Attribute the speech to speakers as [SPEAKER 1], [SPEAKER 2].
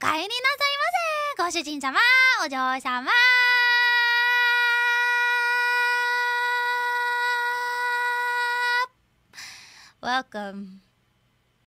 [SPEAKER 1] 帰りなさいませご主人様お嬢様 Welcome.